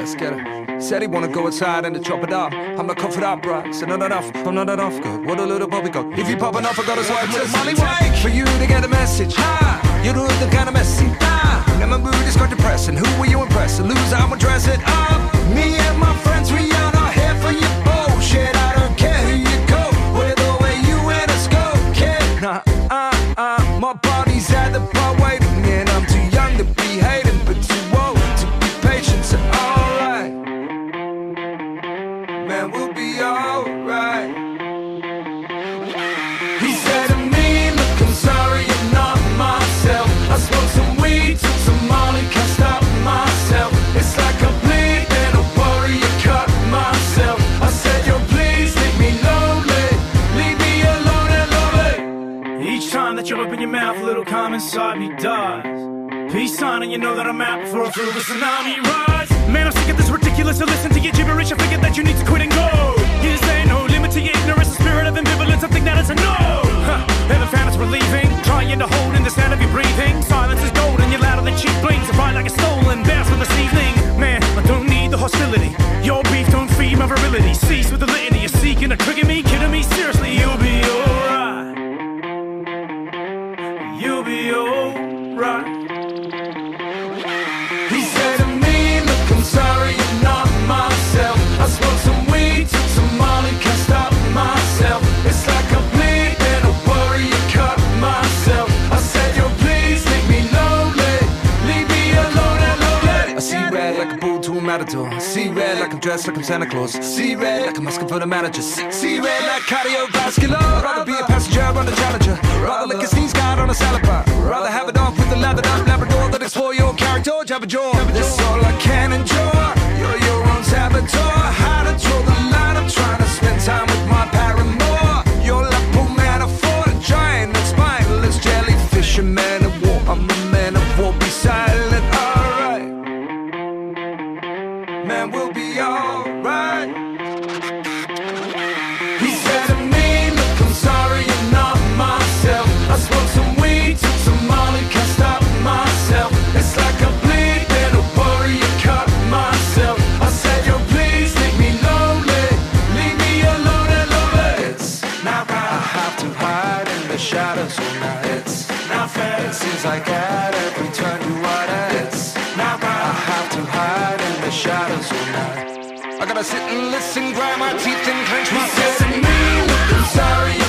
let's get it. Said he wanna go outside and to chop it up. I'm not covered up, bruh. Said not enough, I'm not enough good. What a little puppy got. If you popping off, I gotta swipe with the money take for you to get a message. Ha! You're the kind of messy. Ah! Now my mood is quite depressing. Who will you impress? A loser, I'ma dress it up. Me and my friends, we are not here for your bullshit. I don't care who you go with or where you in a scope, kid. Nah, uh, uh, my body's at the bar He said to me, look, I'm sorry, I'm not myself. I smoked some weed, took some Molly, can't stop myself. It's like I bleed and a warrior cut myself. I said, yo, please leave me lonely, leave me alone and lonely. Each time that you open your mouth, a little calm inside me dies. Peace sign, and you know that I'm out before I feel the tsunami rise. Man, I'm sick of this ridiculous. Relieving? Trying to hold in the sound of your breathing. Silence is gold, and you're louder than cheap blings. I fight like a stolen bear from this evening. Man, I don't need the hostility. Your beef don't feed my virility. Cease with the litany. You're seeking to trigger me, kidding me. Seriously, you'll be alright. You'll be alright. See red like a bull to a matador. See red like I'm dressed like I'm Santa Claus. See red like I'm asking for the manager. See, red like cardiovascular. Rather be a passenger on a challenger. Rather like a sneeze guard on a salad bar. Rather have a dog with a lathered up Labrador that explore your character. Jabba jaw. That's all Man, we'll be alright. He said to me, look, I'm sorry, I'm not myself. I smoked some weed, took some Molly, can't stop myself. It's like I bleed and a warrior cut myself. I said, yo, please leave me lonely, leave me alone and lonely. It's not right. I have to hide in the shadows all night. It's not fair. It seems like at I gotta sit and listen, grind my teeth and clench my fists. Me looking sorry.